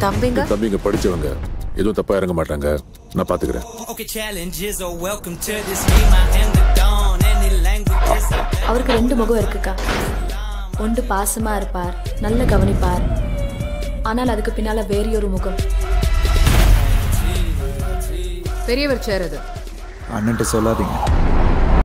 தம்பிங்க? தம்பிங்க படிச்சவங்க. எதுவும் தப்பா இறங்க மாட்டாங்க. நான் பாத்துக்கிறேன். அவருக்கு ரெண்டு முகம் இருக்குக்கா. ஒன்று பாசமா இருப்பார் நல்ல கவனிப்பார். ஆனால் அதுக்கு பின்னால வேறையொரு முகம். பெரியவர் சேர் அது. அண்ணன்ட்டு சொல்லாதீங்க.